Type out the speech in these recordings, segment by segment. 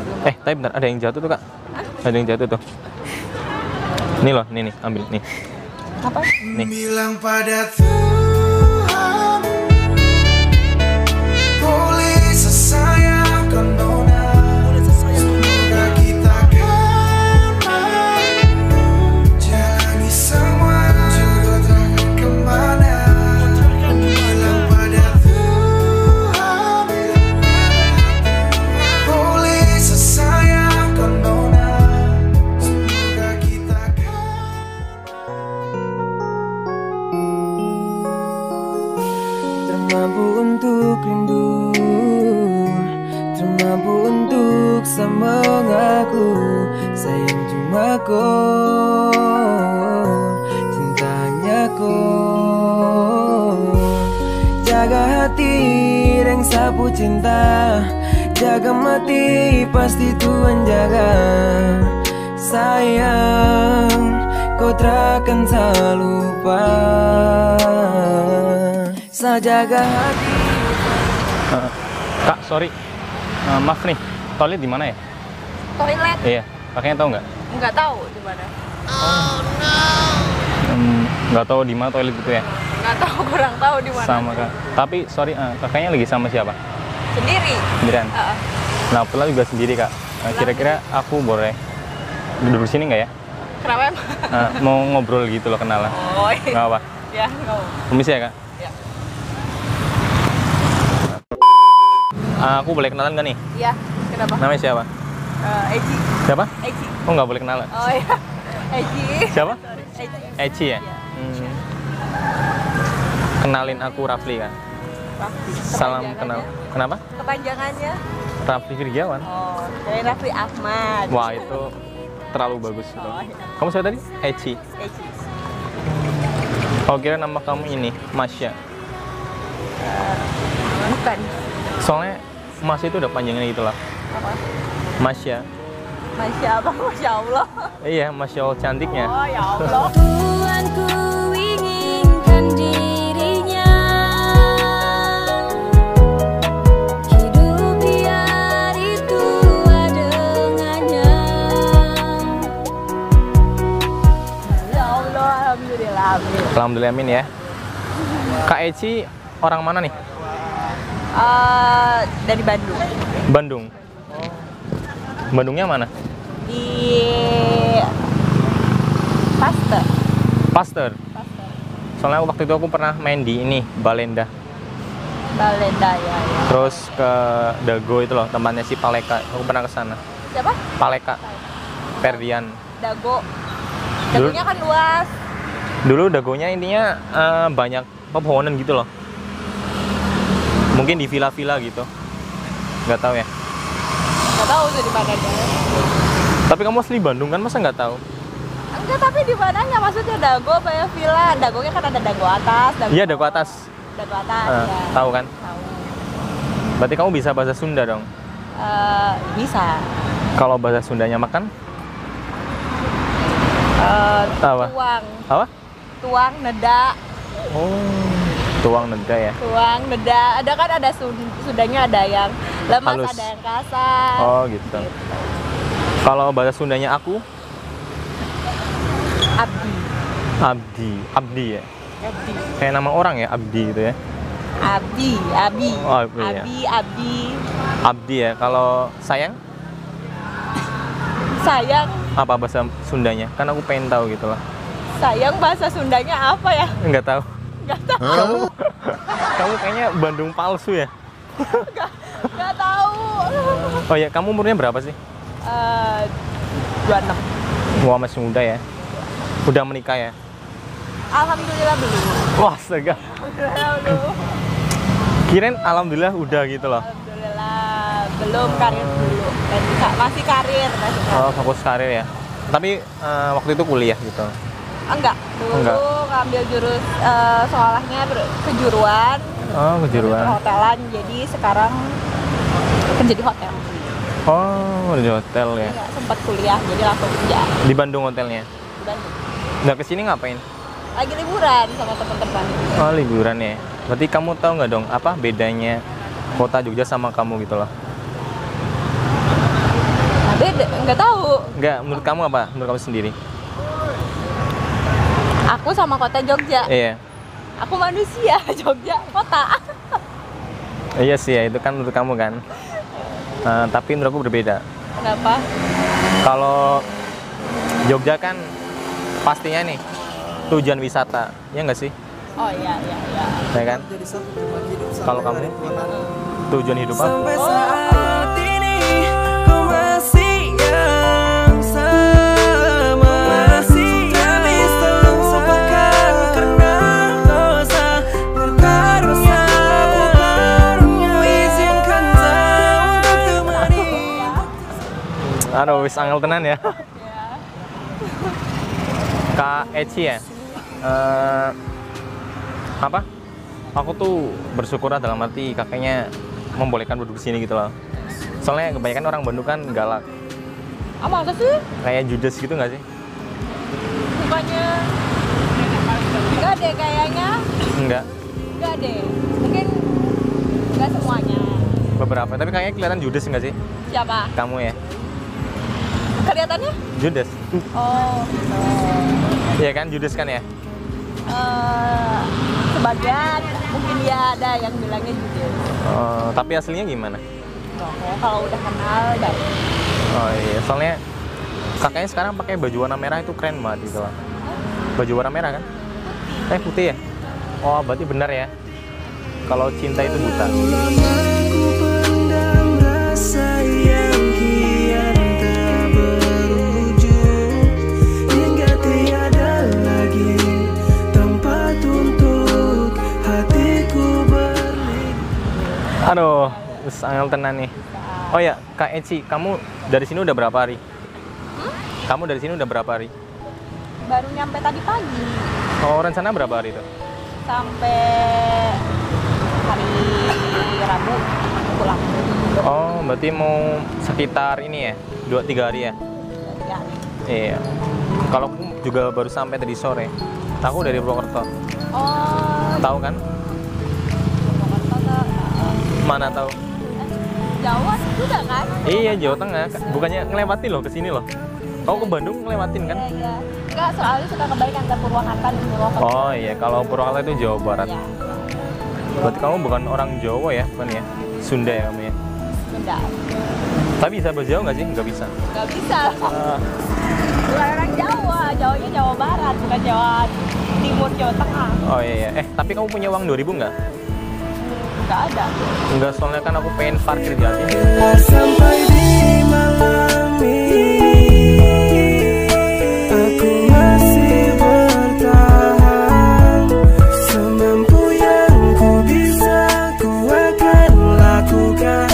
Belum. Eh, tapi benar ada yang jatuh tuh, Kak. Ada yang jatuh tuh. Nih loh, nih nih, ambil nih. Apa? Nih. Bilang pada Tuhan sapu cinta Jaga mati pasti Tuhan jaga Sayang kau takkan tak lupa Saya jaga hati Eh, Kak, sorry. Eh, maaf nih, toilet di mana ya? Toilet? Iya, kakaknya tahu nggak? Enggak tahu di mana. Hmm, nggak tahu di mana toilet itu ya. Enggak tahu, kurang tahu di mana. Sama kak. Tapi sorry, eh, kakaknya lagi sama siapa? Sendiri. Sendirian. Heeh. Nah, pulang juga sendiri kak. Eh, Kira-kira aku boleh duduk di sini nggak ya? Kenapa emang? Eh, mau ngobrol gitu loh kenalan. Oh, iya. Nggak apa. Ya, enggak mau. Permisi ya kak. Ya. Eh, aku boleh kenalan nggak nih? Iya, kenapa? Namanya siapa? Eh, Eji. Siapa? Eji. Oh nggak boleh kenalan. Oh iya. Eji. Siapa? Eji. Eci ya? Iya. Hmm. Kenalin aku Rafli kan. Rafli. Salam kenal. Kenapa? Kepanjangannya? Rafli Firgiawan. Oh, dari Rafli Ahmad. Wah itu terlalu bagus itu. Oh, iya. Kamu siapa tadi? Eci. Eji. Oh kira nama kamu ini Masya. Bukan. Soalnya Masya itu udah panjangnya gitu lah. Apa? Masya. Masya apa? Masya Allah. Iya, Masya Allah cantiknya. Oh ya Allah. alhamdulillah. amin ya. Kak Eci orang mana nih? Eh, dari Bandung. Bandung. Bandungnya mana? Di Paste. Pasteur. Paste. Soalnya waktu itu aku pernah main di ini Balenda. Balenda ya, ya. Terus ke Dago itu loh, tempatnya si Paleka. Aku pernah ke sana. Siapa? Paleka. Ferdian. Dago. Dulu- Dagonya kan luas. Dulu Dagonya intinya eh, banyak pepohonan gitu loh. Mungkin di villa-villa gitu. Nggak tahu ya. Nggak tahu tuh di mana dia. Tapi kamu asli Bandung kan masa nggak tahu? Enggak, tapi di mananya maksudnya Dago apa ya villa? Dagonya kan ada Dago atas, Dago Iya. Dago atas. Dago atas, Eh, ya. Tahu kan? Tahu. Berarti kamu bisa bahasa Sunda dong. Eh, bisa. Kalau bahasa Sundanya makan? Eh, Apa? tuang, Apa? Tuang, neda, Oh, tuang neda ya. tuang, neda. Ada kan ada sun- Sundanya ada yang lemas, Halus. ada yang kasar. Oh, gitu. Kalau bahasa Sundanya aku Abdi. Abdi, Abdi ya. Abdi. Kayak nama orang ya, Abdi gitu ya. Abdi, Abi. Oh, Abi, ya. Abdi. Abdi ya. Kalau sayang Sayang, apa bahasa Sundanya? Kan aku pengen tahu gitu lah. Sayang bahasa Sundanya apa ya? Enggak tahu. Nggak tahu, Kamu kamu kayaknya Bandung palsu ya. nggak tahu. Oh ya, kamu umurnya berapa sih? Eh, 26. Wah, masih muda ya. Udah menikah ya? Alhamdulillah belum. Wah, astaga. Alhamdulillah belum. Kirain alhamdulillah udah gitu loh. Alhamdulillah belum karir dulu. Dan ka- masih karir, masih karir. Oh, fokus karir ya. Tapi eh, waktu itu kuliah gitu. Enggak, dulu Enggak. ngambil jurus eh, sekolahnya kejuruan, Oh, kejuruan. perhotelan. Jadi sekarang kerja di hotel. Oh, di hotel ya. Enggak sempat kuliah, jadi langsung kerja Di Bandung hotelnya. di Bandung. Nggak ke sini ngapain? Lagi liburan sama teman-teman. Oh, liburan ya. Berarti kamu tahu nggak dong apa bedanya kota Jogja sama kamu gitu loh? Nggak tahu. Enggak, menurut kamu apa? Menurut kamu sendiri? Aku sama kota Jogja. Iya. Aku manusia, Jogja kota. Iya sih ya, itu kan menurut kamu kan. Eh, tapi menurut aku berbeda. Kenapa? Kalau Jogja kan pastinya nih tujuan wisata, ya nggak sih? Oh iya iya iya. Ya kan? Kalau kamu tujuan hidup apa? Sampai Aduh, wis angel tenan ya. Kak Eci ya. Eh, apa? Aku tuh bersyukur lah dalam arti kakeknya membolehkan duduk di sini gitu loh. Soalnya kebanyakan orang Bandung kan galak, Ah masa sih? kayak Judas gitu nggak sih? Bukannya Enggak deh kayaknya Enggak, Enggak deh Mungkin Enggak semuanya beberapa. Tapi kayaknya kelihatan Judas nggak sih? Siapa? Kamu ya, Kelihatannya? Judas. Oh gitu Iya kan, Judas kan ya? Eh, Sebagian Mungkin ya ada yang bilangnya juga Oh, tapi aslinya gimana? Kok kalau udah kenal dan Oh iya, soalnya kakeknya sekarang pakai baju warna merah itu keren banget gitu loh. Baju warna merah kan? Eh putih ya? Oh berarti benar ya. Kalau cinta itu buta. Aduh, wis angel tenan nih. Oh ya, Kak Eci, kamu dari sini udah berapa hari? Kamu dari sini udah berapa hari? baru nyampe tadi pagi Oh, rencana berapa hari itu? sampai hari Rabu pulang Oh, berarti mau sekitar ini ya, dua tiga hari ya? ya Iya. Kalau aku juga baru sampai tadi sore. Aku dari Purwokerto. oh Tahu kan? Ke Mana tahu? Jawa juga kan Iya, Jawa Tengah. Bukannya ngelewatin loh ke sini loh. Kau ke Bandung ngelewatin kan? iya iya enggak soalnya suka kebalik antara Purwakarta dan Purwokerto Oh iya, kalau Purwakarta itu Jawa Barat. ya Berarti kamu bukan orang Jawa ya, bukan ya? Sunda ya kamu ya? Sunda Tapi bisa bahasa Jawa nggak sih? Nggak bisa. nggak bisa Ah, bukan orang Jawa Jawanya Jawa Barat bukan Jawa Timur Jawa Tengah oh iya, iya. Eh, tapi kamu punya uang 2000 nggak? Nggak ada Nggak, soalnya kan aku pengen parkir. Sampai di malam ini Aku masih bertahan Semampu yang ku bisa Ku akan lakukan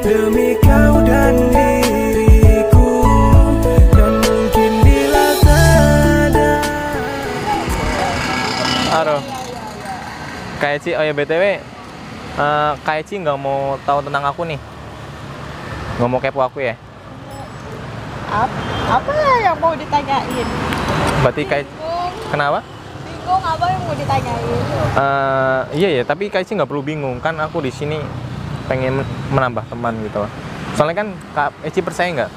Demi kau dan diriku Dan mungkin bila tak ada Aduh. Kak Eci, oh ya BTW, eh, Kak Eci nggak mau tahu tentang aku nih? Nggak mau kepo aku ya? apa, apa yang mau ditanyain Berarti Kak bingung kenapa? bingung apa yang mau ditanyain Eh, iya ya, tapi Kak Eci nggak perlu bingung kan aku di sini pengen menambah teman gitu. Soalnya kan Kak Eci percaya nggak?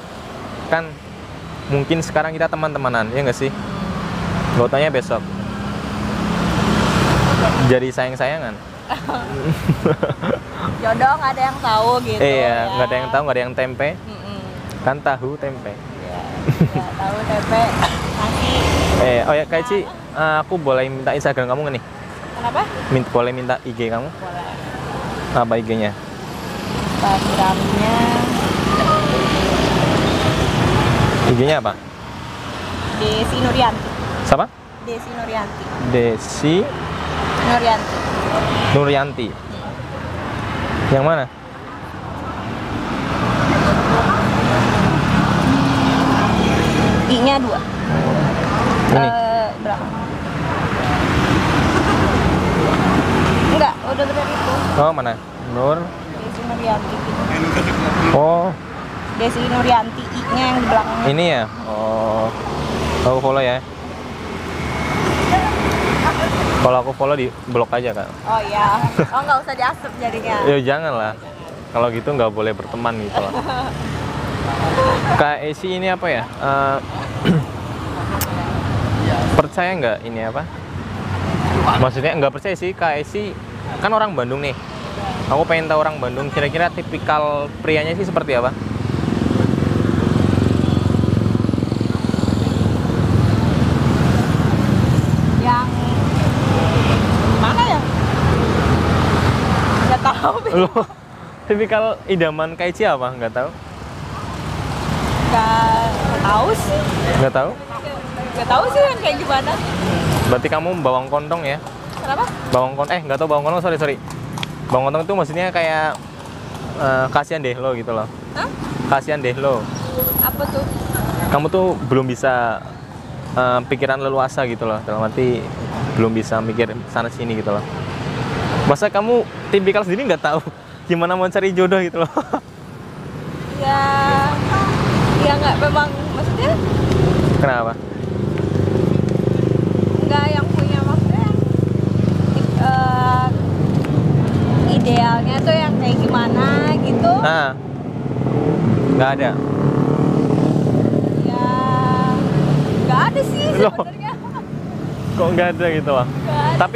Kan mungkin sekarang kita teman-temanan, ya nggak sih? Gak tanya besok. Jadi sayang-sayangan. jodoh nggak ada yang tahu gitu iya, ya. nggak ada yang tahu, nggak ada yang tempe. Mm-mm. Kan tahu tempe. ya, ya, tahu tempe nasi Eh, oh ya Kak Eci, eh, aku boleh minta Instagram kamu nggak nih? kenapa Min- boleh minta IG kamu? boleh Apa IG-nya? Instagramnya IG-nya apa? Desi Nuryanti Siapa? Desi Nuryanti Desi Nuryanti Nuryanti. Yang mana? I-nya dua Ini. Eh, berapa enggak udah bener itu Oh, mana? Nur. Desi Nuryanti Oh, Desi Nuryanti I-nya yang di belakangnya ini ya. Oh. Aku follow ya. Kalau aku follow di blok aja kak. oh iya oh nggak usah diasup jadinya Ya jangan lah. Kalau gitu nggak boleh berteman gitu lah. Kak Esi ini apa ya? Eh, percaya nggak ini apa? Maksudnya nggak percaya sih Kak Esi kan orang Bandung nih. Aku pengen tahu orang Bandung kira-kira tipikal prianya sih seperti apa? Yang mana ya? Nggak tahu. Loh, tipikal idaman Kak Esi apa? Nggak tahu? Nggak tahu sih. Nggak tahu? Nggak tahu sih yang kayak gimana. Berarti kamu bawang kontong ya? Kenapa? Bawang kontong, eh nggak tahu bawang kontong, sorry sorry. Bawang kontong itu maksudnya kayak eh, kasihan deh lo gitu loh. Hah? Kasihan deh lo. Apa tuh? Kamu tuh belum bisa eh, pikiran leluasa gitu loh. Dalam arti belum bisa mikir sana sini gitu loh. Masa kamu tipikal sendiri nggak tahu gimana mau cari jodoh gitu loh? Ya, ya nggak memang maksudnya Kenapa? nggak yang punya maksudnya eh, idealnya tuh yang kayak gimana gitu. Nah, nggak ada. Ya, nggak ada sih sebenarnya. Kok nggak ada gitu loh? Ada.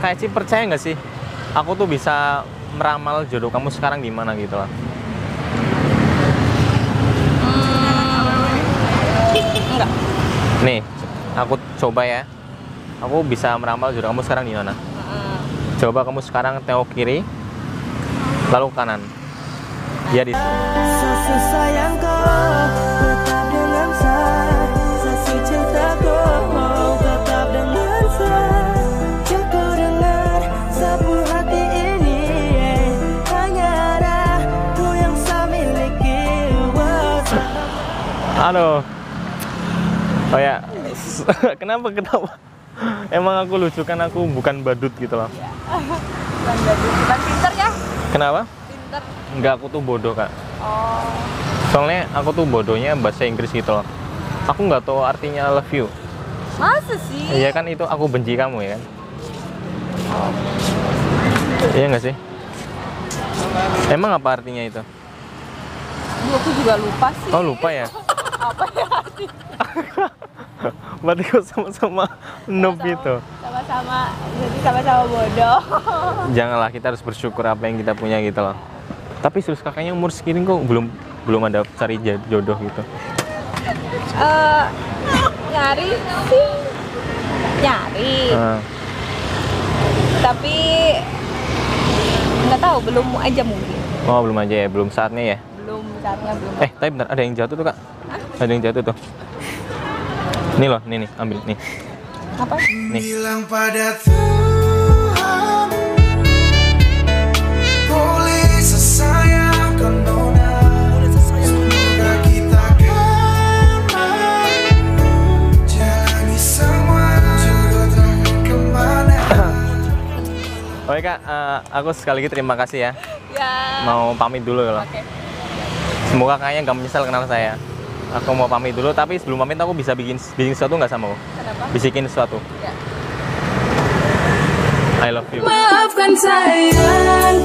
Kayak sih percaya nggak sih? Aku tuh bisa meramal jodoh kamu sekarang di mana gitu loh. Enggak. Nih, aku coba ya. Aku bisa meramal jodoh kamu sekarang di mana? Coba kamu sekarang tengok kiri, lalu ke kanan. Ya di Saksi Aduh. Oh ya, kenapa kenapa? Emang aku lucu kan aku bukan badut gitu loh. Bukan badut, bukan pinter ya? Kenapa? Pinter. Enggak, aku tuh bodoh kak. Oh, Soalnya aku tuh bodohnya bahasa Inggris gitu loh. Aku nggak tahu artinya love you. masa sih? Iya kan itu aku benci kamu ya kan? Iya nggak sih? Emang apa artinya itu? Aku juga lupa sih. Oh lupa ya? Apa ya arti? Berarti kok sama-sama noob gitu. Sama-sama, jadi sama-sama bodoh. Janganlah kita harus bersyukur apa yang kita punya gitu loh. Tapi serius kakaknya umur segini kok belum belum ada cari jodoh gitu. Eh, nyari sih, nyari. Ah, Tapi nggak tahu, belum aja mungkin. oh belum aja ya, belum saatnya ya. Saatnya belum. Eh tapi bentar, ada yang jatuh tuh kak. Ada yang jatuh tuh. Nih loh, nih nih, ambil nih. Apa? Nih. Bilang pada Tuhan Boleh sesayangkan nona Semoga kita kan Jalani semua Jodoh tak ke mana Oke kak, eh, aku sekali lagi terima kasih ya. Ya. Mau pamit dulu loh. Oke. Semoga kakaknya nggak menyesal kenal saya. Aku mau pamit dulu, tapi sebelum pamit aku bisa bikin bikin sesuatu nggak sama aku? Kenapa? Bisikin sesuatu. Ya. I love you. Maafkan sayang